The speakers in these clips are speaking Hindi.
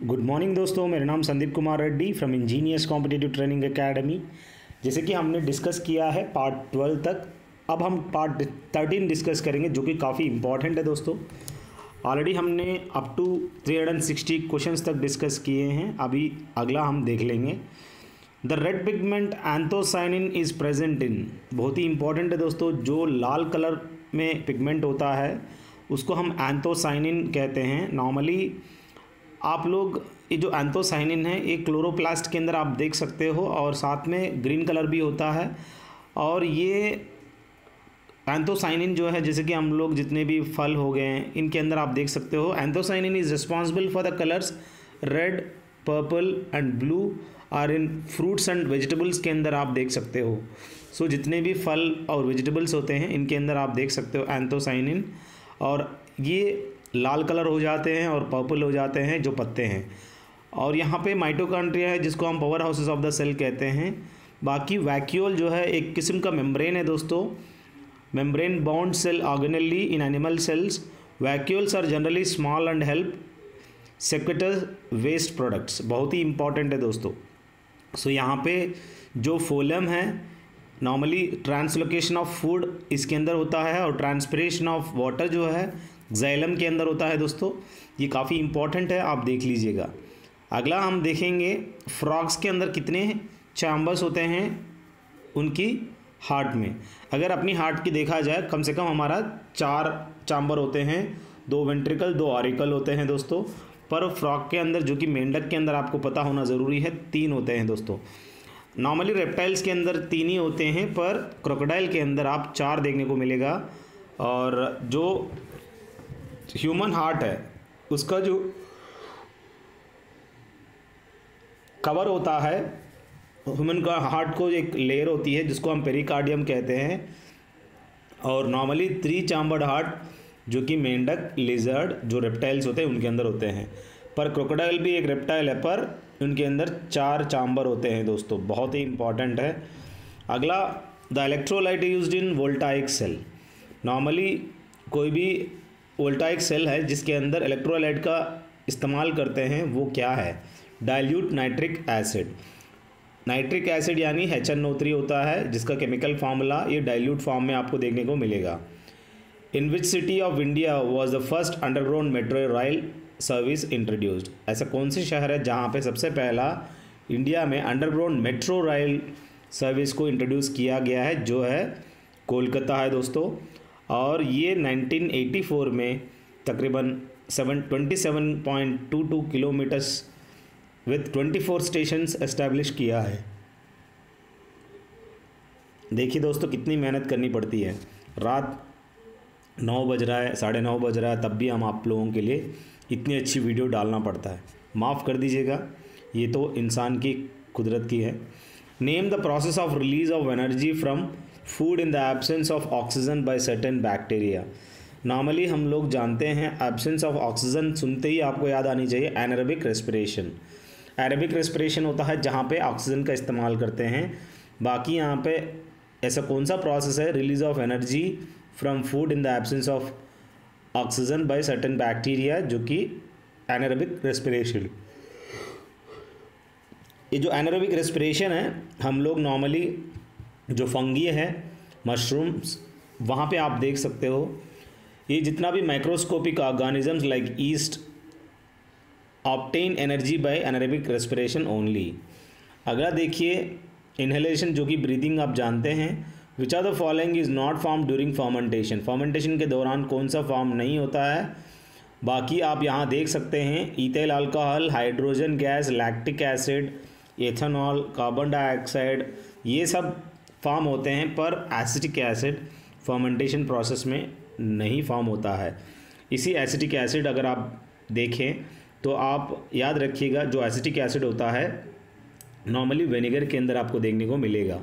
गुड मॉर्निंग दोस्तों, मेरा नाम Sandeep Kumar Reddy from engineers competitive training academy जैसे कि हमने डिस्कस किया है पार्ट ट्वेल्व तक, अब हम पार्ट थर्टीन डिस्कस करेंगे, जो कि काफ़ी इंपॉर्टेंट है दोस्तों। ऑलरेडी हमने up to three hundred and sixty question तक डिस्कस किए हैं, अभी अगला हम देख लेंगे। The red pigment anthocyanin is present in बहुत ही इंपॉर्टेंट है दोस्तों, जो लाल कलर में पिगमेंट होता है, उसको हम एंथोसाइनिन कहते हैं। नॉर्मली आप लोग ये जो एंथोसाइनिन है ये क्लोरोप्लास्ट के अंदर आप देख सकते हो और साथ में ग्रीन कलर भी होता है। और ये एंथोसाइनिन जो है जैसे कि हम लोग जितने भी फल हो गए हैं इनके अंदर आप देख सकते हो। Anthocyanin is responsible for the colours red purple and blue are in fruits and vegetables के अंदर आप देख सकते हो। सो so, जितने भी फल और वेजिटेबल्स होते हैं इनके अंदर आप देख सकते हो एंथोसाइनिन और ये लाल कलर हो जाते हैं और पर्पल हो जाते हैं जो पत्ते हैं। और यहाँ पे माइटोकॉन्ड्रिया है जिसको हम power houses of the cell कहते हैं। बाकी वैक्यूल जो है एक किस्म का मेम्ब्रेन है दोस्तों। Membrane bound cell organelle in animal cells vacuoles are generally small and help secrete waste products बहुत ही इंपॉर्टेंट है दोस्तों। सो so, यहाँ पे जो फोलम है नॉर्मली ट्रांसलोकेशन ऑफ़ फ़ूड इसके अंदर होता है और ट्रांसपरेशन ऑफ़ वाटर जो है जैलम के अंदर होता है दोस्तों, ये काफ़ी इंपॉर्टेंट है, आप देख लीजिएगा। अगला हम देखेंगे फ्रॉक्स के अंदर कितने चैम्बर्स होते हैं उनकी हार्ट में। अगर अपनी हार्ट की देखा जाए, कम से कम हमारा चार चैम्बर होते हैं, दो वेंट्रिकल दो ऑरिकल होते हैं दोस्तों। पर फ्रॉक के अंदर, जो कि मेंढक के अंदर आपको पता होना ज़रूरी है, तीन होते हैं दोस्तों। नॉर्मली रेप्टाइल्स के अंदर तीन ही होते हैं, पर क्रोकोडाइल के अंदर आप चार देखने को मिलेगा। और जो ह्यूमन हार्ट है। उसका जो कवर होता है ह्यूमन का हार्ट को एक लेयर होती है, जिसको हम पेरिकार्डियम कहते हैं। और नॉर्मली थ्री चाम्बर्ड हार्ट जो कि मेंढक लिजर्ड जो रेप्टाइल्स होते हैं, उनके अंदर होते हैं। पर क्रोकोडाइल भी एक रेप्टाइल है, पर उनके अंदर चार चाम्बर होते हैं दोस्तों। बहुत ही इंपॉर्टेंट है। अगला the electrolyte use in voltaic cell normally कोई भी वोल्टाइक सेल है जिसके अंदर इलेक्ट्रोलाइट का इस्तेमाल करते हैं, वो क्या है? Dilute nitric acid nitric acid यानी एच एन होता है, जिसका केमिकल फार्मूला ये डाइल्यूट फॉर्म में आपको देखने को मिलेगा. In which city of India was the first underground metro rail service introduced ऐसा कौन से शहर है जहाँ पे सबसे पहला इंडिया में अंडरग्राउंड मेट्रो रेल सर्विस को इंट्रोड्यूस किया गया है, जो है कोलकाता है दोस्तों. और ये 1984 में तकरीबन seven twenty seven point two two kilometres with twenty four station establish किया है। देखिए दोस्तों, कितनी मेहनत करनी पड़ती है। रात नौ बज रहा है, साढ़े नौ बज रहा है, तब भी हम आप लोगों के लिए इतनी अच्छी वीडियो डालना पड़ता है। माफ़ कर दीजिएगा, ये तो इंसान की कुदरत की है। Name the process of release of energy from food in the absence of oxygen by certain bacteria normally हम लोग जानते हैं एब्सेंस ऑफ़ ऑक्सीजन सुनते ही आपको याद आनी चाहिए एनरबिक रेस्पिरेशन एरबिक रेस्पिरेशन होता है जहाँ पे ऑक्सीजन का इस्तेमाल करते हैं। बाकी यहाँ पे ऐसा कौन सा प्रोसेस है? Release of energy from food in the absence of oxygen by certain bacteria जो कि एनरबिक रेस्पिरेशन ये जो एनरबिक रेस्पिरेशन है, हम लोग नॉर्मली जो फंगी है मशरूम्स वहाँ पे आप देख सकते हो। ये जितना भी microscopic organisms like yeast obtain energy by anaerobic respiration only अगला देखिए इनहेलेशन जो कि ब्रीदिंग आप जानते हैं which are the following is not form during fermentation fermentation के दौरान कौन सा फॉर्म नहीं होता है? बाकी आप यहाँ देख सकते हैं ethyl alcohol hydrogen gas lactic acid ethanol carbon dioxide ये सब फॉर्म होते हैं, पर एसिटिक एसिड फर्मेंटेशन प्रोसेस में नहीं फॉर्म होता है। इसी एसिटिक एसिड अगर आप देखें तो आप याद रखिएगा, जो एसिटिक एसिड होता है, नॉर्मली विनेगर के अंदर आपको देखने को मिलेगा।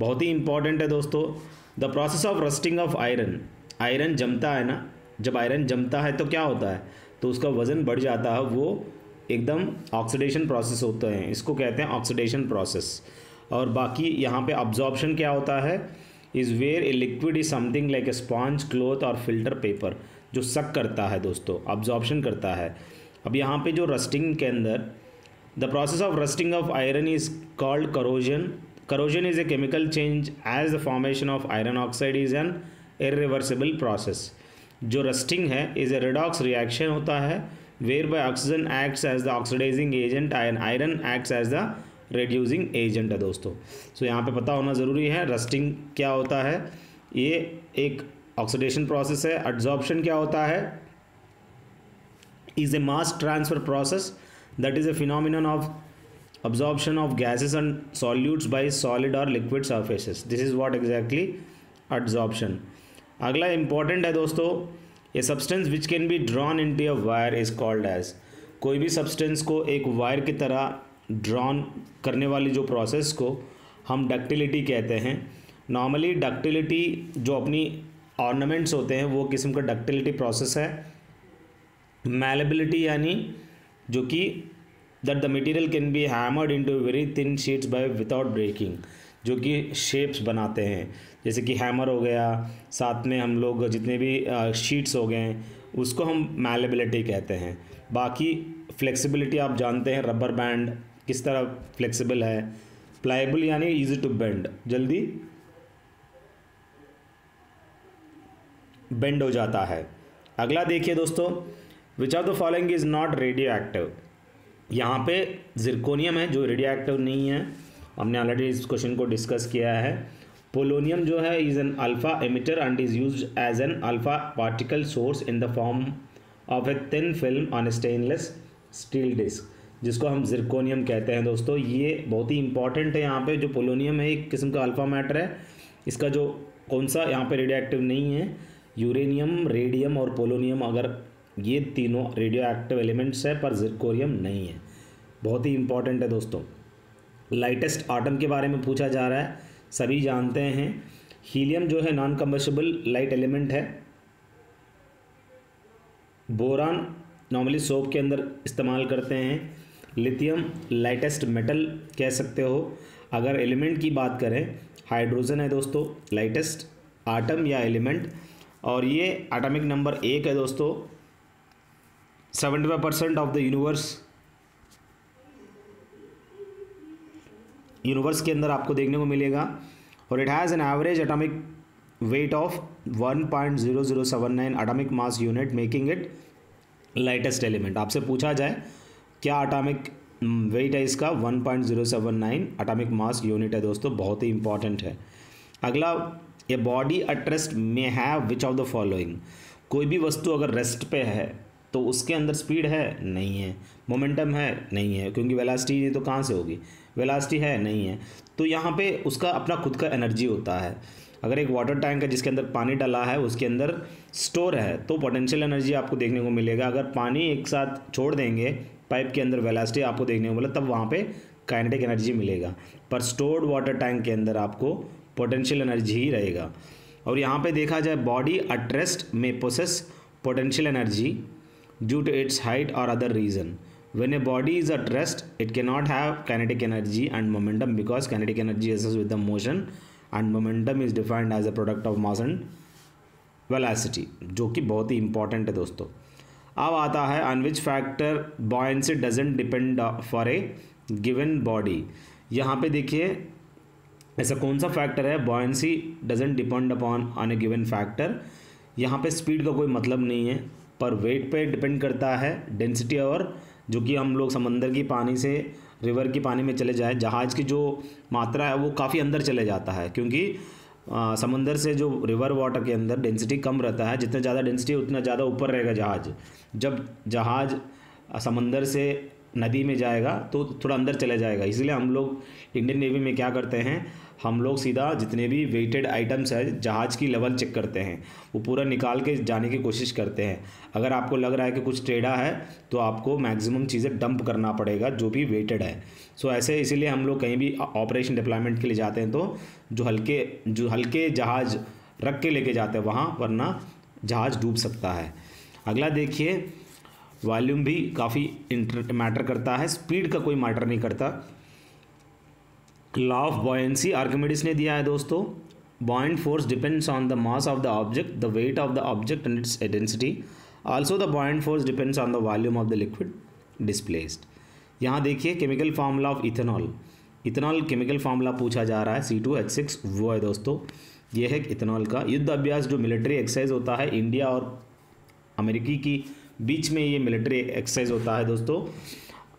बहुत ही इंपॉर्टेंट है दोस्तों, the process of rusting of iron. Iron जमता है ना? जब आयरन जमता है तो क्या होता है? तो उसका वज़न बढ़ जाता है, वो एकदम ऑक्सीडेशन प्रोसेस होते हैं। इसको कहते हैं ऑक्सीडेशन प्रोसेस और बाकी यहाँ पे अब्जॉर्बशन क्या होता है? Is where a liquid is something like a sponge cloth और फ़िल्टर पेपर जो सक करता है दोस्तों अब्जॉर्बशन करता है। अब यहाँ पे जो रस्टिंग के अंदर the process of rusting of iron is called corrosion corrosion is a chemical change as the formation of iron oxide is an irreversible process जो रस्टिंग है इज़ ए रिडॉक्स रिएक्शन होता है where by oxygen acts as the oxidising agent ion iron acts as the reducing agent है दोस्तों। सो यहाँ पे पता होना ज़रूरी है रस्टिंग क्या होता है? ये एक ऑक्सीडेशन प्रोसेस है। एड्जॉर्प्शन क्या होता है? Is a mass transfer process that is a phenomenon of absorption of gases and solutes by solid or liquid surfaces. This is what exactly adsorption. अगला इंपॉर्टेंट है दोस्तों a substance which can be drawn into a wire is called as कोई भी सब्सटेंस को एक वायर की तरह ड्रॉन करने वाली जो प्रोसेस को हम डक्टिलिटी कहते हैं। नॉर्मली डक्टिलिटी जो अपनी ऑर्नामेंट्स होते हैं, वो किस्म का डक्टिलिटी प्रोसेस है। मैलेबिलिटी यानी जो कि that the material can be hammered into very thin sheets by without breaking जो कि शेप्स बनाते हैं। जैसे कि हैमर हो गया, साथ में हम लोग जितने भी शीट्स हो गए, उसको हम मैलेबिलिटी कहते हैं। बाकी फ्लेक्सिबिलिटी आप जानते हैं रबर बैंड किस तरह फ्लेक्सिबल है? प्लाइबल यानी इजी टू बेंड जल्दी बेंड हो जाता है। अगला देखिए दोस्तों which of the following is not radio active यहाँ पे जिरकोनियम है, जो रेडियो एक्टिव नहीं है। हमने ऑलरेडी इस क्वेश्चन को डिस्कस किया है। पोलोनियम जो है is an alpha emitter and is use as an alpha particle source in the form of a thin film on stainless steel disc जिसको हम जिरकोनियम कहते हैं दोस्तों, ये बहुत ही इंपॉर्टेंट है यहाँ पे, जो पोलोनियम है, एक किस्म का अल्फ़ा मैटर है। इसका जो कौन सा, यहाँ पे रेडियो एक्टिव नहीं है। यूरेनियम रेडियम और पोलोनियम अगर ये तीनों रेडियो एक्टिव एलिमेंट्स है, पर जिरकोरियम नहीं है। बहुत ही इंपॉर्टेंट है दोस्तों। लाइटेस्ट आटम के बारे में पूछा जा रहा है। सभी जानते हैं। हीलियम जो है नॉन कम्बेशबल लाइट एलिमेंट है। बोरान नॉर्मली सोप के अंदर इस्तेमाल करते हैं। लिथियम लाइटेस्ट मेटल कह सकते हो। अगर एलिमेंट की बात करें हाइड्रोजन है दोस्तों लाइटेस्ट आटम या एलिमेंट और ये एटॉमिक नंबर एक है दोस्तों। Seventy five percent of the universe universe के अंदर आपको देखने को मिलेगा। और it has an average atomic weight of 1.0079 atomic mass unit making it lightest element आपसे पूछा जाए क्या अटामिक वेट है इसका? 1.079 एटॉमिक मास यूनिट है दोस्तों, बहुत ही इंपॉर्टेंट है। अगला a body at rest may have which of the following कोई भी वस्तु अगर रेस्ट पे है तो उसके अंदर स्पीड है? नहीं है। मोमेंटम है? नहीं है। क्योंकि वेलासिटी नहीं तो कहाँ से होगी? वेलासिटी है? नहीं है। तो यहाँ पे उसका अपना खुद का एनर्जी होता है। अगर एक वाटर टैंक है, जिसके अंदर पानी डाला है, उसके अंदर स्टोर है तो पोटेंशियल एनर्जी आपको देखने को मिलेगा। अगर पानी एक साथ छोड़ देंगे पाइप के अंदर वेलासिटी आपको देखने को मिला, तब वहाँ पे काइनेटिक एनर्जी मिलेगा। पर स्टोर्ड वाटर टैंक के अंदर आपको पोटेंशियल एनर्जी ही रहेगा। और यहाँ पे देखा जाए, बॉडी अट्रेस्ट में process potential energy due to its height और other reason when a body is at rest it के not have kinetic energy and momentum because kinetic energy as with the motion and momentum is defined as a product of mass and velocity जो कि बहुत ही इंपॉर्टेंट है दोस्तों। अब आता है on which factor buoyancy doesn't depend for a given body यहाँ पे देखिए, ऐसा कौन सा फैक्टर है? Buoyancy doesn't depend upon on a given factor यहाँ पे स्पीड का कोई मतलब नहीं है, पर वेट पे डिपेंड करता है डेंसिटी और, जो कि हम लोग समंदर की पानी से रिवर की पानी में चले जाए, जहाज़ की जो मात्रा है, वो काफ़ी अंदर चले जाता है, क्योंकि आ, समंदर से जो रिवर वाटर के अंदर डेंसिटी कम रहता है जितना ज़्यादा डेंसिटी उतना ज़्यादा ऊपर रहेगा जहाज़। जब जहाज़ समंदर से नदी में जाएगा तो थोड़ा अंदर चले जाएगा। इसलिए हम लोग इंडियन नेवी में क्या करते हैं हम लोग सीधा जितने भी वेटेड आइटम्स है जहाज़ की लेवल चेक करते हैं। वो पूरा निकाल के जाने की कोशिश करते हैं। अगर आपको लग रहा है कि कुछ टेढ़ा है तो आपको मैक्सिमम चीज़ें डंप करना पड़ेगा जो भी वेटेड है। सो ऐसे इसीलिए हम लोग कहीं भी ऑपरेशन डिप्लॉयमेंट के लिए जाते हैं तो जो हल्के जो हल्के जहाज़ रख के लेके जाते हैं वहाँ, वरना जहाज़ डूब सकता है। अगला देखिए, वॉल्यूम भी काफ़ी मैटर करता है, स्पीड का कोई मैटर नहीं करता। लॉ ऑफ़ बॉयंसी आर्किमिडीज ने दिया है दोस्तों। Buoyant force depends on the mass of the object, the weight of the object and its density. Also the buoyant force depends on the volume of the liquid displaced. यहाँ देखिए, chemical formula of ethanol. Ethanol chemical formula पूछा जा रहा है सी टू एच सिक्स वो है दोस्तों। ये है इथेनॉल का युद्ध अभ्यास, जो मिलिट्री एक्सरसाइज होता है इंडिया और अमेरिकी की बीच में ये मिलिट्री एक्सरसाइज होता है दोस्तों।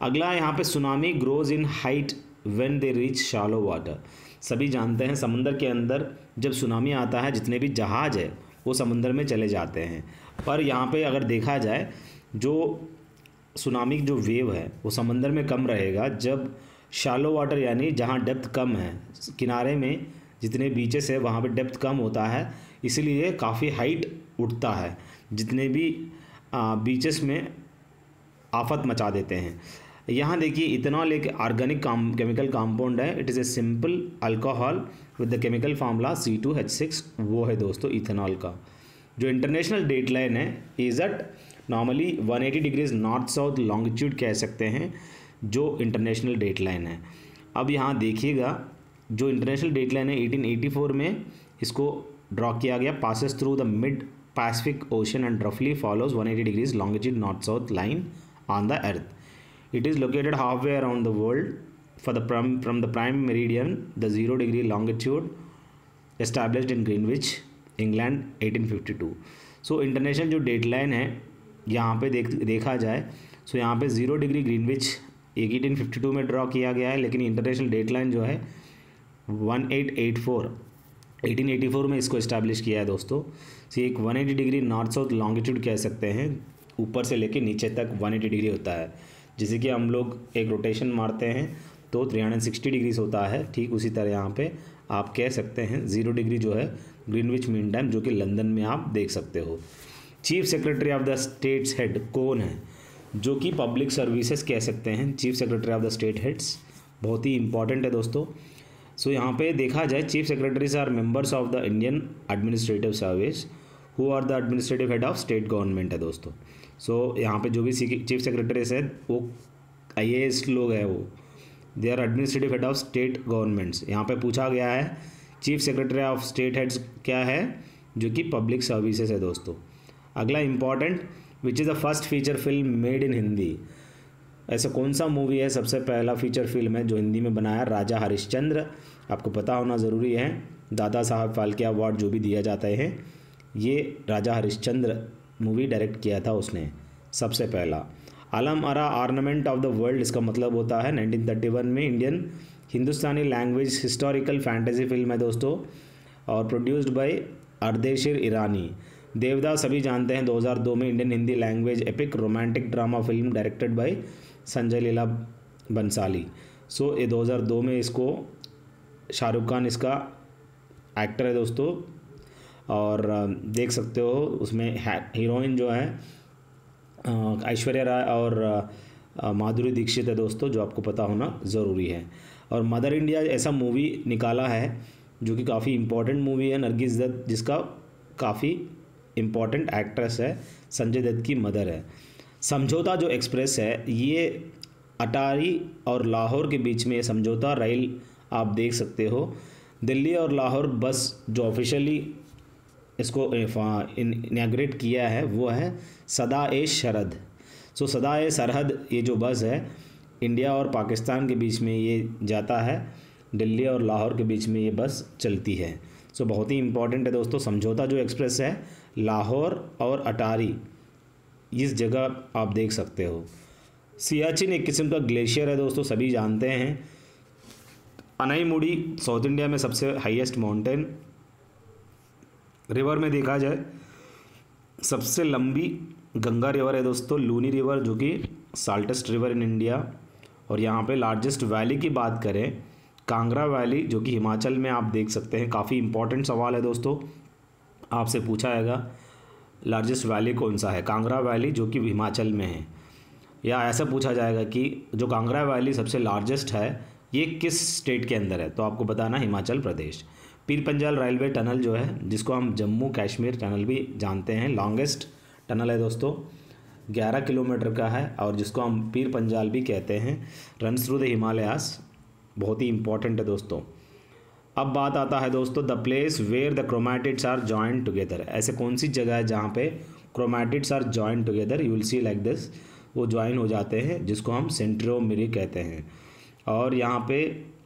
अगला, यहाँ पे tsunami grows in height when they reach shallow water सभी जानते हैं, समुंदर के अंदर जब सुनामी आता है, जितने भी जहाज़ है, वो समंदर में चले जाते हैं। पर यहाँ पे अगर देखा जाए, जो सुनामी जो वेव है, वो समंदर में कम रहेगा जब शालो वाटर यानी जहाँ डेप्थ कम है। किनारे में जितने बीचेस है, वहाँ पे डेप्थ कम होता है, इसीलिए काफ़ी हाइट उठता है। जितने भी बीचेस में आफत मचा देते हैं। यहाँ देखिए, इथेनॉल एक ऑर्गेनिक काम केमिकल कंपाउंड है। It is a simple alcohol with the chemical formula C two H six वो है दोस्तों इथेनॉल का। जो इंटरनेशनल डेट लाइन है is at normally 180 degrees north south longitude कह सकते हैं। जो इंटरनेशनल डेट लाइन है अब यहाँ देखिएगा जो इंटरनेशनल डेट लाइन है 1884 में इसको ड्रॉ किया गया passes through the mid Pacific ocean and रफली follows 180 degrees longitude north south line on the earth It is located halfway around the world for the from, from the prime meridian, the 0 degree longitude established in Greenwich, England 1852. So international जो डेडलाइन है यहाँ पे देख देखा जाए सो so यहाँ पे zero degree Greenwich fifty two में ड्रॉ किया गया है, लेकिन इंटरनेशनल डेडलाइन जो है one eight eight four eighteen eighty four में इसको इस्टेब्लिश किया है दोस्तों। सो एक eighty degree north south longitude कह सकते हैं, ऊपर से लेके नीचे तक वन एटी डिग्री होता है। जैसे कि हम लोग एक रोटेशन मारते हैं तो थ्री हंड्रेड सिक्सटी डिग्रीज होता है, ठीक उसी तरह यहाँ पे आप कह सकते हैं ज़ीरो डिग्री जो है ग्रीनविच मीन टाइम जो कि लंदन में आप देख सकते हो। Chief secretary of the states head कौन है? जो कि पब्लिक सर्विसेज़ कह सकते हैं chief secretary of the state heads बहुत ही इंपॉर्टेंट है दोस्तों। सो so, यहाँ पे देखा जाए chief secretaries are members of the Indian administrative service who are the administrative head of state government है दोस्तों। सो so, यहाँ पे जो भी चीफ सेक्रेटरीज है वो आईएएस लोग हैं वो। They are administrative head of state governments यहाँ पे पूछा गया है chief secretary of state heads क्या है जो कि पब्लिक सर्विसेज़ है दोस्तों। अगला important which is the first feature film made in Hindi ऐसा कौन सा मूवी है? सबसे पहला फीचर फ़िल्म है जो हिंदी में बनाया राजा हरिश्चंद्र। आपको पता होना ज़रूरी है, दादा साहब फाल्के अवार्ड जो भी दिया जाता है, ये राजा हरिश्चंद्र मूवी डायरेक्ट किया था उसने, सबसे पहला। आलम अरा आर्नामेंट ऑफ़ द वर्ल्ड इसका मतलब होता है 1931 में Indian Hindustani language historical fantasy film है दोस्तों, और प्रोड्यूस्ड बाय अर्देशिर ईरानी। देवदास सभी जानते हैं 2002 में Indian Hindi language epic romantic drama film directed by Sanjay Leela Bhansali. So ये 2002 में इसको शाहरुख खान इसका एक्टर है दोस्तों। और देख सकते हो उसमें हीरोइन जो है ऐश्वर्या राय और माधुरी दीक्षित है दोस्तों, जो आपको पता होना ज़रूरी है। और मदर इंडिया ऐसा मूवी निकाला है, जो कि काफ़ी इम्पोर्टेंट मूवी है, नरगिस दत्त, जिसका काफ़ी इम्पोर्टेंट एक्ट्रेस है संजय दत्त की मदर है। समझौता जो एक्सप्रेस है, ये अटारी और लाहौर के बीच में ये समझौता रेल आप देख सकते हो। दिल्ली और लाहौर बस जो ऑफिशियली इसको इनाग्रेट किया है, वो है सदा ए शरद। सो सदा ए सरहद ये जो बस है इंडिया और पाकिस्तान के बीच में ये जाता है। दिल्ली और लाहौर के बीच में ये बस चलती है। सो बहुत ही इंपॉर्टेंट है दोस्तों, समझौता जो एक्सप्रेस है लाहौर और अटारी। इस जगह आप देख सकते हो। सियाचिन एक किस्म का ग्लेशियर है दोस्तों, सभी जानते हैं। अनाई मुड़ी साउथ इंडिया में सबसे हाईएस्ट माउंटेन। रिवर में देखा जाए, सबसे लंबी गंगा रिवर है दोस्तों, लूनी रिवर, जो कि साल्टेस्ट रिवर इन इंडिया। और यहाँ पे लार्जेस्ट वैली की बात करें, कांगड़ा वैली जो कि हिमाचल में आप देख सकते हैं, काफ़ी इंपॉर्टेंट सवाल है दोस्तों। आपसे पूछा जाएगा लार्जेस्ट वैली कौन सा है? कांगड़ा वैली जो कि हिमाचल में है। या ऐसा पूछा जाएगा कि जो कांगड़ा वैली सबसे लार्जेस्ट है, ये किस स्टेट के अंदर है? तो आपको बताना हिमाचल प्रदेश। पीर पंजाल रेलवे टनल जो है, जिसको हम जम्मू कश्मीर टनल भी जानते हैं लॉन्गेस्ट टनल है दोस्तों 11 किलोमीटर का है, और जिसको हम पीर पंजाल भी कहते हैं रन थ्रू द हिमालयास बहुत ही इंपॉर्टेंट है दोस्तों। अब बात आता है दोस्तों the place where the chromatids are joint together ऐसे कौन सी जगह है जहाँ पे chromatids are join together you will see like this वो ज्वाइन हो जाते हैं, जिसको हम सेंट्रोमेरी कहते हैं। और यहाँ पे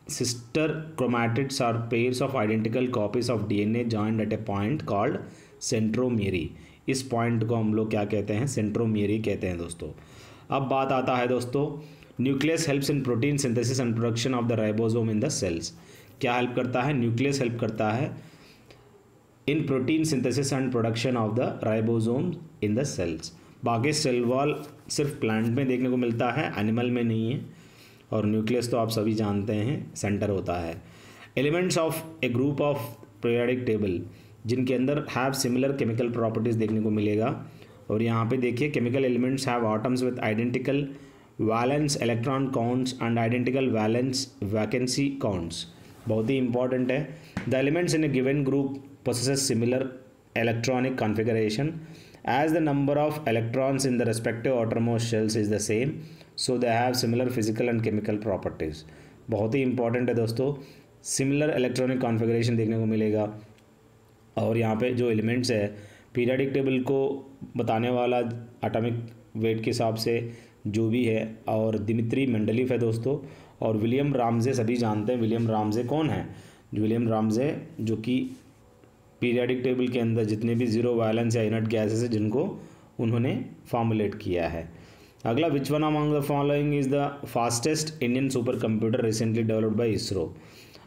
sister chromatids are pairs of identical copies of DNA joined at a point called centromere इस पॉइंट को हम लोग क्या कहते हैं? सेंट्रोमेरी कहते हैं दोस्तों। अब बात आता है दोस्तों nucleus helps in protein synthesis and production of the ribosome in the cells क्या हेल्प करता है? न्यूक्लियस हेल्प करता है in protein synthesis and production of the ribosome in the cells बाकी सेल वॉल सिर्फ़ प्लांट में देखने को मिलता है एनिमल में नहीं है। और न्यूक्लियस तो आप सभी जानते हैं सेंटर होता है। Elements of a group of periodic table जिनके अंदर हैव सिमिलर केमिकल प्रॉपर्टीज़ देखने को मिलेगा। और यहाँ पे देखिए chemical elements have atoms with identical valence electron counts and identical valence vacancy counts बहुत ही इंपॉर्टेंट है। The elements in a given group process similar electronic configuration as the number of electrons in the respective outermost shells is the same so they have similar physical and chemical properties बहुत ही इंपॉर्टेंट है दोस्तों। सिमिलर इलेक्ट्रॉनिक कॉन्फ़िगरेशन देखने को मिलेगा। और यहाँ पे जो एलिमेंट्स है पीरियाडिक टेबल को बताने वाला एटॉमिक वेट के हिसाब से जो भी है, और दिमित्री मंडलिफ है दोस्तों और विलियम रामजे सभी जानते हैं, विलियम रामजे कौन है? विलियम रामजे जो कि पीरियडिक टेबल के अंदर जितने भी ज़ीरो वायलेंस या इनट गैसेस है, जिनको उन्होंने फॉर्मुलेट किया है। अगला, which one among the following is the fastest Indian super computer recently developed by ISRO?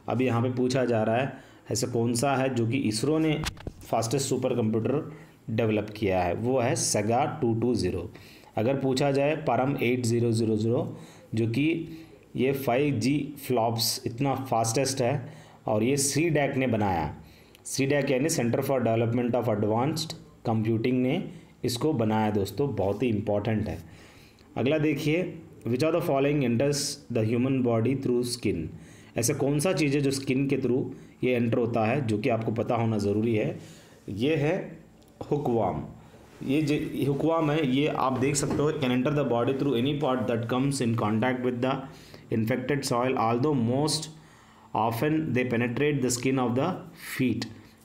अब यहाँ पे पूछा जा रहा है, ऐसा कौन सा है जो कि इसरो ने फास्टेस्ट सुपर कंप्यूटर डेवलप किया है? वो है सगा टू टू ज़ीरो। अगर पूछा जाए, परम एट ज़ीरो ज़ीरो ज़ीरो, जो कि ये फाइव जी फ्लॉप्स इतना फास्टेस्ट है और ये सी डैक ने बनाया। सी डैक यानी centre for development of advanced computing ने इसको बनाया दोस्तों, बहुत ही इंपॉर्टेंट है। अगला देखिए which are the following enters the human body through skin ऐसे कौन सा चीज़ है जो स्किन के थ्रू ये एंटर होता है, जो कि आपको पता होना ज़रूरी है? ये है हुकवाम ये जो हुकवाम है, ये आप देख सकते हो can enter the body through any part that comes in contact with the soil although most often they penetrate the skin of the feet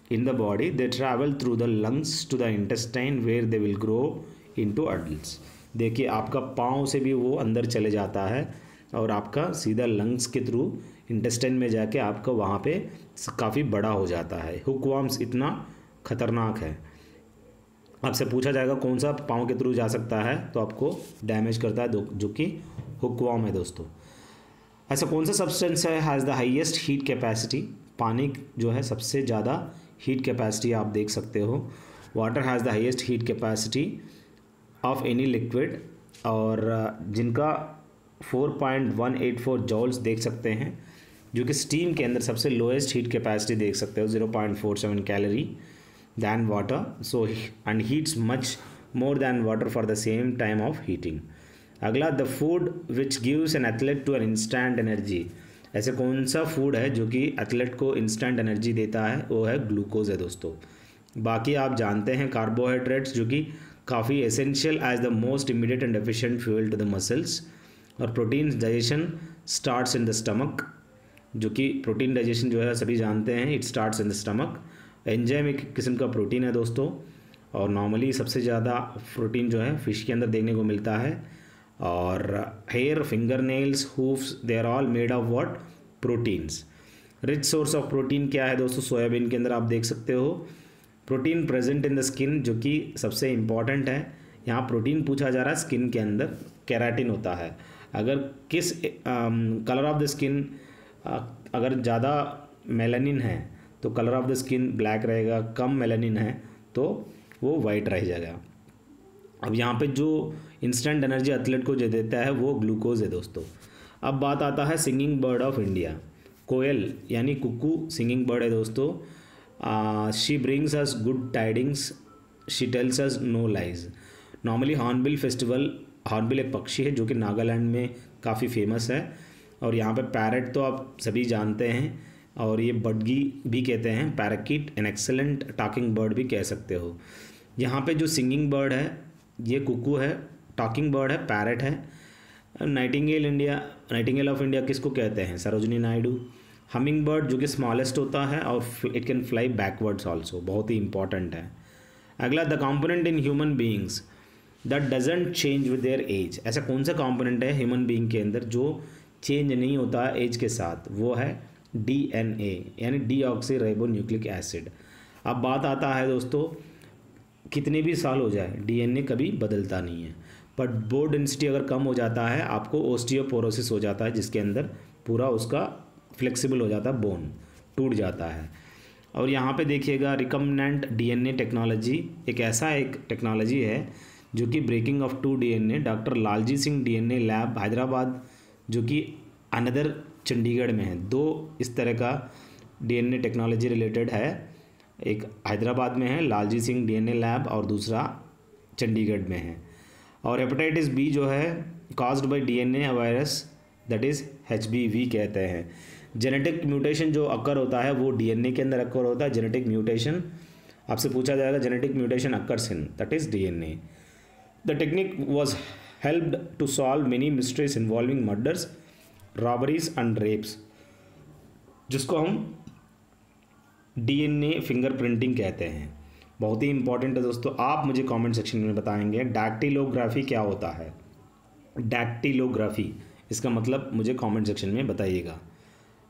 in the body, they travel through the lungs to the intestine where they will grow into adults. देखिए, आपका पाँव से भी वो अंदर चले जाता है और आपका सीधा लंग्स के थ्रू इंटेस्टाइन में जाके आपका वहाँ पे काफ़ी बड़ा हो जाता है। हुकवाम्स इतना ख़तरनाक है। आपसे पूछा जाएगा, कौन सा पाँव के थ्रू जा सकता है? तो आपको डैमेज करता है जो कि हुकवाम है दोस्तों। ऐसा कौन सा सब्सटेंस है has the highest heat capacity पानी जो है सबसे ज़्यादा हीट कैपेसिटी आप देख सकते हो। Water has the highest heat capacity of any liquid और जिनका 4.184 जॉल्स देख सकते हैं, जो कि स्टीम के अंदर सबसे लोएस्ट हीट कैपेसिटी देख सकते हो 0.47 calorie than water so and heats much more than water for the same time of heating अगला the food which gives an athlete to an instant energy ऐसे कौन सा फ़ूड है जो कि एथलेट को इंस्टेंट एनर्जी देता है? वो है ग्लूकोज है दोस्तों। बाकी आप जानते हैं कार्बोहाइड्रेट्स जो कि काफ़ी essential as the most immediate and efficient fuel to the muscles और protein digestion starts in the stomach जो कि प्रोटीन डाइजेशन जो है सभी जानते हैं it starts in the stomach enzyme एक किस्म का प्रोटीन है दोस्तों और नॉर्मली सबसे ज़्यादा प्रोटीन जो है फ़िश के अंदर देखने को मिलता है। और hair finger nails hooves they are all made of what proteins rich source of protein क्या है दोस्तों? सोयाबीन के अंदर आप देख सकते हो। Protein present in the skin जो कि सबसे इंपॉर्टेंट है। यहाँ प्रोटीन पूछा जा रहा है स्किन के अंदर। कैराटिन होता है। अगर किस कलर ऑफ़ द स्किन अगर ज़्यादा मेलानिन है तो colour of the skin black रहेगा। कम मेलानिन है तो वो वाइट रह जाएगा। अब यहाँ पे जो इंस्टेंट एनर्जी एथलेट को जो देता है वो ग्लूकोज है दोस्तों। अब बात आता है सिंगिंग बर्ड ऑफ़ इंडिया। कोयल, यानी कुकू सिंगिंग बर्ड है दोस्तों। She brings us good tidings she tells us no lies normally hornbill festival hornbill एक पक्षी है जो कि नागालैंड में काफ़ी फ़ेमस है। और यहाँ पे पैरट तो आप सभी जानते हैं, और ये बडगी भी कहते हैं parakeet an excellent talking bird भी कह सकते हो। यहाँ पे जो सिंगिंग बर्ड है, ये कुकू है टॉकिंग बर्ड है पैरट है। Nightingale India nightingale of India किसको कहते हैं? सरोजनी नायडू हमिंग बर्ड जो कि स्मॉलेस्ट होता है, और it can fly backwards also बहुत ही इंपॉर्टेंट है। अगला the component in human beings that doesn't change with their age ऐसा कौन सा कॉम्पोनेंट है ह्यूमन बींग के अंदर, जो चेंज नहीं होता एज के साथ? वो है डी एन ए यानी deoxyribonucleic acid अब बात आता है दोस्तों, कितने भी साल हो जाए डीएनए कभी बदलता नहीं है। बट बोर्ड डेंसिटी अगर कम हो जाता है, आपको ओस्टियोपोरोसिस हो जाता है, जिसके अंदर पूरा उसका फ्लेक्सिबल हो जाता है, बोन टूट जाता है। और यहाँ पे देखिएगा रिकमनेंट डीएनए टेक्नोलॉजी, एक ऐसा एक टेक्नोलॉजी है, जो कि breaking of to DNA, doctor Lalji Singh DNA lab Hyderabad, जो कि अनदर चंडीगढ़ में है। दो इस तरह का डीएनए टेक्नोलॉजी रिलेटेड है। एक हैदराबाद में है, लालजी सिंह डीएनए लैब, और दूसरा चंडीगढ़ में है। और हेपेटाइटिस बी जो है caused by DNA virus that is HBV कहते हैं। जेनेटिक म्यूटेशन जो अक्कर होता है, वो डीएनए के अंदर अक्कर होता है। जेनेटिक म्यूटेशन आपसे पूछा जाएगा genetic mutation occurs in that is DNA the technique was helped to solve many mysteries involving murders robberies and rapes जिसको हम डीएनए फिंगरप्रिंटिंग कहते हैं। बहुत ही इंपॉर्टेंट है दोस्तों। आप मुझे कमेंट सेक्शन में बताएँगे डैक्टिलोग्राफी क्या होता है? डैक्टिलोग्राफी इसका मतलब मुझे कमेंट सेक्शन में बताइएगा।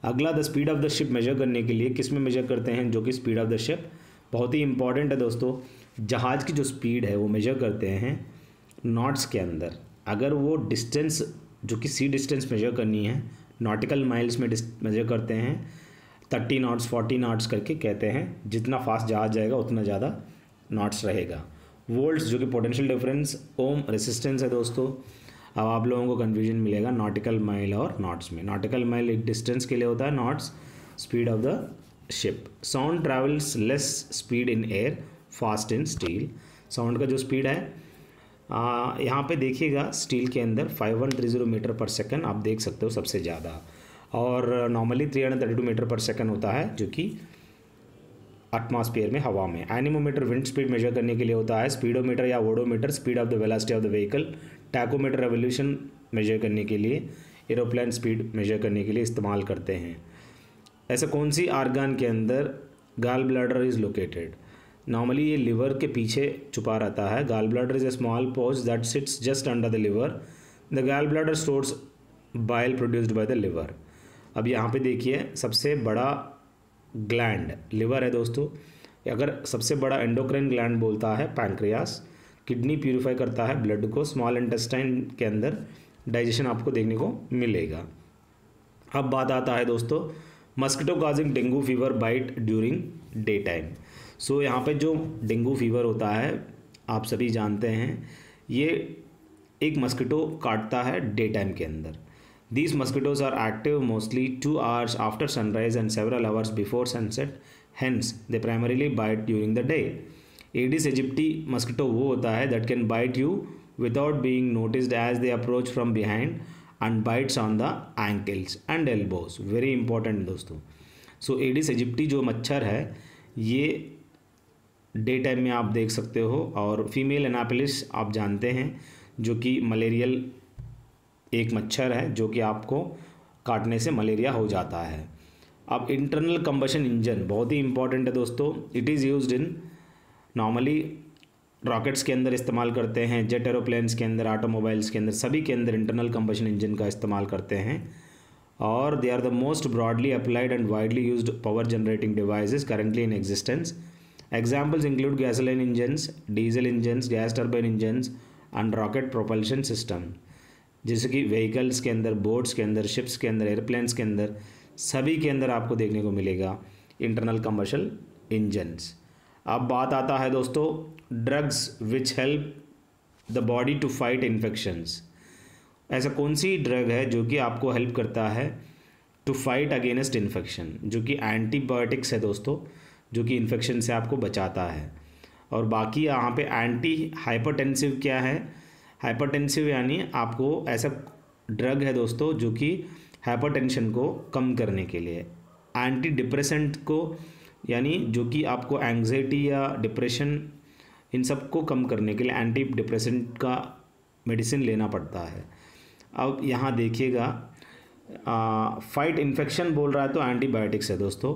अगला the speed of the ship measure करने के लिए किसमें मेजर करते हैं, जो कि स्पीड ऑफ़ द शिप बहुत ही इंपॉर्टेंट है दोस्तों। जहाज़ की जो स्पीड है, वो मेजर करते हैं नॉट्स के अंदर। अगर वो डिस्टेंस जो कि सी डिस्टेंस मेजर करनी है नॉटिकल माइल्स में मेजर करते हैं थर्टी नॉट्स फोर्टी नॉट्स करके कहते हैं, जितना फास्ट जहाज़ जाएगा, उतना ज़्यादा नॉट्स रहेगा। वोल्ट्स जो कि पोटेंशियल डिफरेंस ओम रेसिस्टेंस है दोस्तों। अब आप लोगों को कन्फ्यूज़न मिलेगा नॉटिकल माइल और नॉट्स में। नॉटिकल माइल एक डिस्टेंस के लिए होता है knots speed of the ship sound travels less speed in air fast in steel sound का जो स्पीड है यहाँ पे देखिएगा स्टील के अंदर 5130 मीटर पर सेकंड आप देख सकते हो सबसे ज़्यादा। और नॉर्मली 332 मीटर पर सेकेंड होता है, जो कि एटमॉस्फेयर में, हवा में। एनिमोमीटर विंड स्पीड मेजर करने के लिए होता है स्पीडोमीटर या odometer speed of the velocity of the vehicle tachometer revolution measure करने के लिए एरोप्लेन स्पीड मेजर करने के लिए इस्तेमाल करते हैं। ऐसा कौन सी आर्गान के अंदर gall bladder is located normally ये लिवर के पीछे छुपा रहता है। Gall bladder is a small pouch that sits just under the liver the gall bladder stores bile produced by the liver अब यहाँ पे देखिए, सबसे बड़ा ग्लैंड लिवर है दोस्तों। अगर सबसे बड़ा एंडोक्राइन ग्लैंड बोलता है पैंक्रियास किडनी प्यूरिफाई करता है ब्लड को स्मॉल इंटेस्टाइन के अंदर डाइजेशन आपको देखने को मिलेगा। अब बात आता है दोस्तों mosquito causing dengue fever bite during day time so यहाँ पे जो डेंगू फीवर होता है, आप सभी जानते हैं, ये एक मस्किटो काटता है डे टाइम के अंदर। These mosquitoes are active mostly 2 hours after sunrise and several hours before sunset. Hence, they primarily bite during the day. Aedes aegypti mosquito वो होता है that can bite you without being noticed as they approach from behind and bites on the ankles and elbows. Very important दोस्तों. सो एडिस एजिप्टी जो मच्छर है ये डे टाइम में आप देख सकते हो और फीमेल एनापिलिस आप जानते हैं जो कि मलेरियल एक मच्छर है जो कि आपको काटने से मलेरिया हो जाता है। अब इंटरनल कंबशन इंजन बहुत ही इंपॉर्टेंट है दोस्तों। It is use in normally rockets के अंदर इस्तेमाल करते हैं जेट एरोप्लेन्स के अंदर ऑटोमोबाइल्स के अंदर, सभी के अंदर इंटरनल कंबशन इंजन का इस्तेमाल करते हैं। और they are the most broadly applied and widely use power generating devices currently in existence examples include gasoline engines diesel engines gas turbine engines and rocket propulsion system जैसे कि व्हीकल्स के अंदर बोट्स के अंदर शिप्स के अंदर एयरप्लेन्स के अंदर, सभी के अंदर आपको देखने को मिलेगा इंटरनल कमर्शल इंजन्स अब बात आता है दोस्तों drugs which help the body to fight infections ऐसा कौन सी ड्रग है जो कि आपको हेल्प करता है टू फाइट अगेंस्ट इन्फेक्शन जो कि एंटीबायोटिक्स है दोस्तों, जो कि इन्फेक्शन से आपको बचाता है। और बाकी यहाँ पे एंटी हाइपरटेंसिव क्या है? हाइपरटेंसिव यानी आपको ऐसा ड्रग है दोस्तों, जो कि हाइपरटेंशन को कम करने के लिए। एंटी डिप्रेसेंट को, यानी जो कि आपको एंग्जाइटी या डिप्रेशन इन सबको कम करने के लिए एंटी डिप्रेसेंट का मेडिसिन लेना पड़ता है। अब यहाँ देखिएगा फाइट इन्फेक्शन बोल रहा है तो एंटीबायोटिक्स है दोस्तों।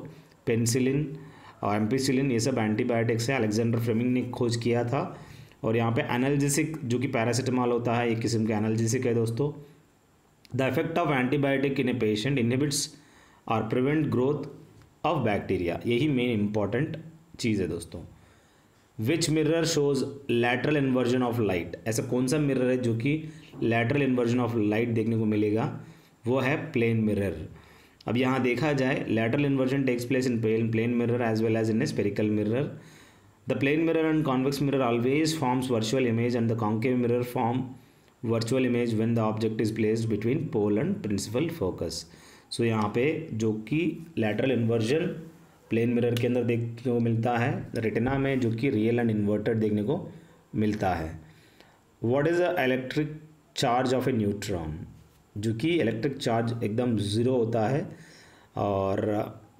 पेंसिलिन और एम्पीसिलिन ये सब एंटीबायोटिक्स है। अलेक्जेंडर फ्लेमिंग ने खोज किया था। और यहाँ पे एनाल्जेसिक जो कि पैरासीटामॉल होता है, एक किस्म का एनाल्जेसिक है दोस्तों। The effect of antibiotic in a patient inhibits और प्रिवेंट ग्रोथ ऑफ़ बैक्टीरिया यही मेन इंपॉर्टेंट चीज़ है दोस्तों। Which mirror shows lateral inversion of light ऐसा कौन सा मिरर है जो कि लैटरल इन्वर्जन ऑफ़ लाइट देखने को मिलेगा? वो है प्लेन मिरर अब यहाँ देखा जाए lateral inversion takes place in plane plane mirror as well as in a spherical mirror the plane mirror and convex mirror always forms virtual image and the concave mirror form virtual image when the object is placed between pole and principal focus so यहाँ पे जो कि लैटरल इन्वर्जन प्लेन मिरर के अंदर देखने को मिलता है रेटिना में जो कि रियल एंड इन्वर्टेड देखने को मिलता है। What is a electric charge of a neutron जो कि इलेक्ट्रिक चार्ज एकदम ज़ीरो होता है और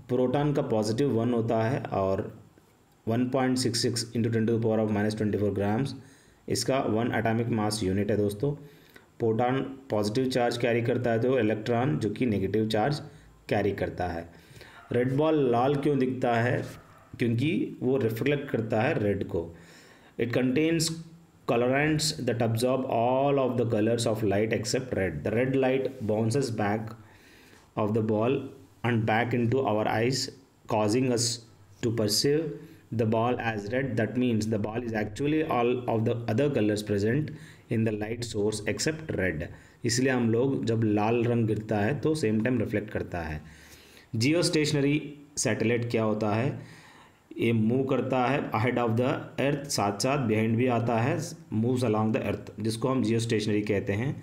प्रोटॉन का पॉजिटिव वन होता है और 1.66 point six six into ten to power of minus twenty four grams इसका वन एटॉमिक मास यूनिट है दोस्तों। प्रोटॉन पॉजिटिव चार्ज कैरी करता है तो इलेक्ट्रॉन जो कि नेगेटिव चार्ज कैरी करता है। रेड बॉल लाल क्यों दिखता है? क्योंकि वो रिफ्लेक्ट करता है रेड को। It contains colorants that absorb all of the colors of light except red. The red light bounces back of the ball and back into our eyes, causing us to perceive the ball as red. That means the ball is actually all of the other colors present in the light source except red. इसलिए हम लोग जब लाल रंग गिरता है तो सेम टाइम रिफ्लेक्ट करता है। जियो स्टेशनरी सैटेलाइट क्या होता है? ये मूव करता है अहेड ऑफ़ द अर्थ साथ साथ बिहाइंड भी आता है मूव्स अलॉन्ग द अर्थ जिसको हम जियो स्टेशनरी कहते हैं।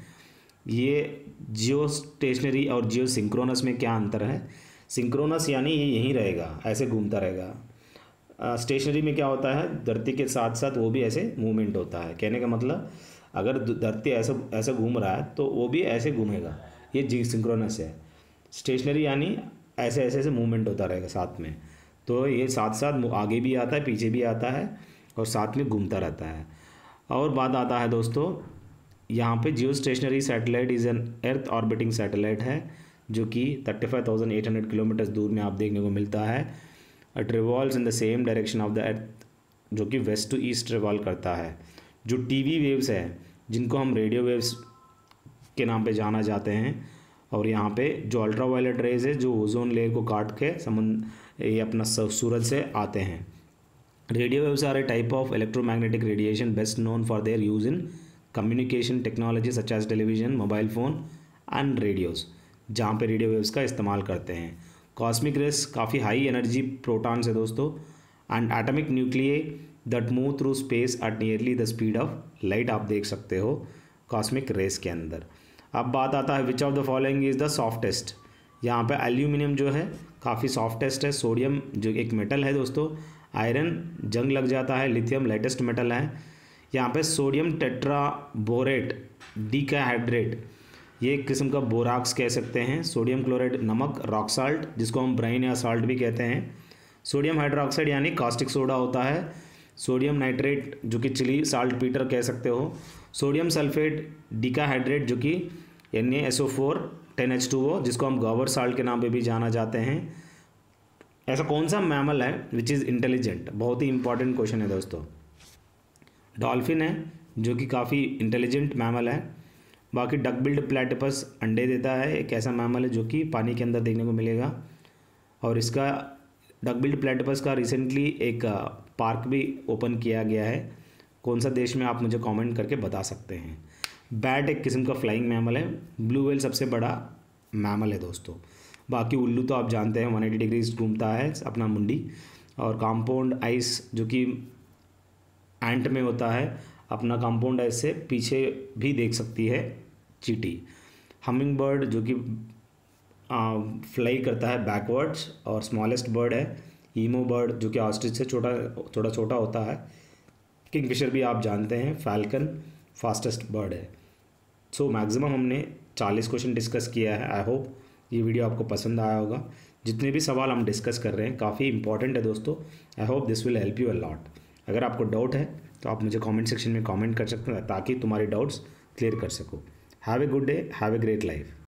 ये जियो स्टेशनरी और जियो सिंक्रोनस में क्या अंतर है? सिंक्रोनस यानी ये यहीं रहेगा, ऐसे घूमता रहेगा। स्टेशनरी में क्या होता है? धरती के साथ साथ वो भी ऐसे मूवमेंट होता है। कहने का मतलब अगर धरती ऐसा ऐसा घूम रहा है तो वो भी ऐसे घूमेगा। ये जी सिंक्रोनस है। स्टेशनरी यानी ऐसे ऐसे ऐसे मूवमेंट होता रहेगा साथ में। तो ये साथ साथ आगे भी आता है, पीछे भी आता है और साथ में घूमता रहता है। और बात आता है दोस्तों, यहाँ पे geostationary satellite is an earth orbiting satellite है, जो कि thirty five thousand eight hundred kilometres दूर में आप देखने को मिलता है। It revolve in the same direction of the earth जो कि वेस्ट टू ईस्ट रिवॉल्व करता है। जो टीवी वेव्स है, जिनको हम रेडियो वेव्स के नाम पे जाना जाते हैं, और यहाँ पे जो अल्ट्रा वायलेट रेज है, जो ओजोन लेयर को काट के समुद्र ये अपना सूरज से आते हैं। Radio waves are a type of electromagnetic radiation best known for their use in communication technology such as television mobile phone and radios जहाँ पे रेडियो वेव्स का इस्तेमाल करते हैं। कॉस्मिक रेस काफ़ी हाई एनर्जी प्रोटॉन्स है दोस्तों। And atomic nuclei that move through space at nearly the speed of light आप देख सकते हो कॉस्मिक रेस के अंदर। अब बात आता है which of the following is the softest यहाँ पे एल्यूमिनियम जो है काफ़ी सॉफ्टेस्ट है सोडियम जो एक मेटल है दोस्तों। आयरन जंग लग जाता है लिथियम लेटेस्ट मेटल है। यहाँ पे सोडियम टेट्रा बोरेट डीकाहाइड्रेट ये एक किस्म का बोराक्स कह सकते हैं। सोडियम क्लोराइड नमक, रॉक साल्ट, जिसको हम ब्राइन या साल्ट भी कहते हैं। सोडियम हाइड्रोक्साइड यानी कास्टिक सोडा होता है। सोडियम नाइट्रेट, जो कि चिली साल्ट पीटर कह सकते हो। सोडियम सल्फेट, डिकाहाइड्रेट, जो कि N S O four ten H two O जिसको हम गॉवर साल्ट के नाम पे भी जाना जाते हैं। ऐसा कौन सा मैमल है विच इज़ इंटेलिजेंट बहुत ही इंपॉर्टेंट क्वेश्चन है दोस्तों। डॉल्फिन है, जो कि काफ़ी इंटेलिजेंट मैमल है। बाकी डकबिल्ड प्लेटपस अंडे देता है। एक ऐसा मैमल है जो कि पानी के अंदर देखने को मिलेगा। और इसका डकबिल्ड प्लेटपस का रिसेंटली एक पार्क भी ओपन किया गया है। कौन सा देश में आप मुझे कमेंट करके बता सकते हैं। बैट एक किस्म का फ्लाइंग मैमल है। ब्लू वेल सबसे बड़ा मैमल है दोस्तों। बाकी उल्लू तो आप जानते हैं वन एटी डिग्रीज घूमता है अपना मुंडी। और कंपाउंड आइस जो कि एंट में होता है, अपना कंपाउंड आइस से पीछे भी देख सकती है। चीटी। हमिंग बर्ड जो कि फ्लाई करता है बैकवर्ड्स और स्मॉलेस्ट बर्ड है। ईमो बर्ड जो कि ऑस्ट्रिच से छोटा थोड़ा छोटा होता है। किंगफिशर भी आप जानते हैं फैल्कन फास्टेस्ट बर्ड है। सो so, मैक्सिमम हमने 40 क्वेश्चन डिस्कस किया है आई होप ये वीडियो आपको पसंद आया होगा। जितने भी सवाल हम डिस्कस कर रहे हैं काफ़ी इंपॉर्टेंट है दोस्तों। I hope this will help you a lot अगर आपको डाउट है तो आप मुझे कमेंट सेक्शन में कमेंट कर सकते हैं ताकि तुम्हारे डाउट्स क्लियर कर सको। Have a good day, have a great life.